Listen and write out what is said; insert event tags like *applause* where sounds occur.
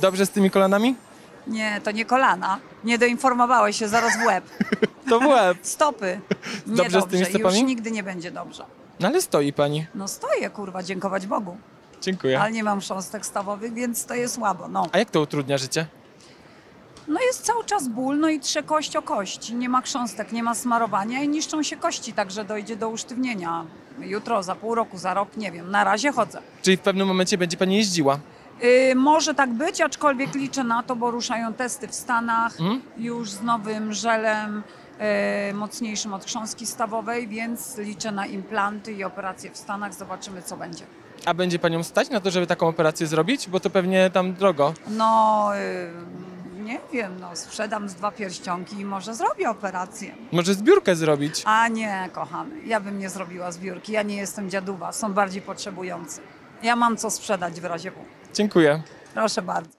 Dobrze z tymi kolanami? Nie, to nie kolana. Nie doinformowałeś się, zaraz w łeb. *laughs* To w łeb. Stopy. Nie Dobrze z tymi dobrze, stopami? już nigdy nie będzie dobrze. No ale stoi pani. No stoję, kurwa, dziękować Bogu. Dziękuję. Ale nie mam chrząstek stawowych, więc to jest słabo. No. A jak to utrudnia życie? no jest cały czas ból, no i trze kość o kość. Nie ma chrząstek, nie ma smarowania i niszczą się kości, także dojdzie do usztywnienia. Jutro, za pół roku, za rok, nie wiem. Na razie chodzę. Czyli w pewnym momencie będzie pani jeździła. Y, może tak być, aczkolwiek liczę na to, bo ruszają testy w Stanach Mhm. już z nowym żelem y, mocniejszym od chrząstki stawowej, więc liczę na implanty i operacje w Stanach. Zobaczymy, co będzie. A będzie panią stać na to, żeby taką operację zrobić? Bo to pewnie tam drogo. No, y, nie wiem, no, sprzedam z dwa pierścionki i może zrobię operację. Może zbiórkę zrobić? A nie, kochany, ja bym nie zrobiła zbiórki. Ja nie jestem dziaduwa, są bardziej potrzebujący. Ja mam co sprzedać w razie W. Dziękuję. Proszę bardzo.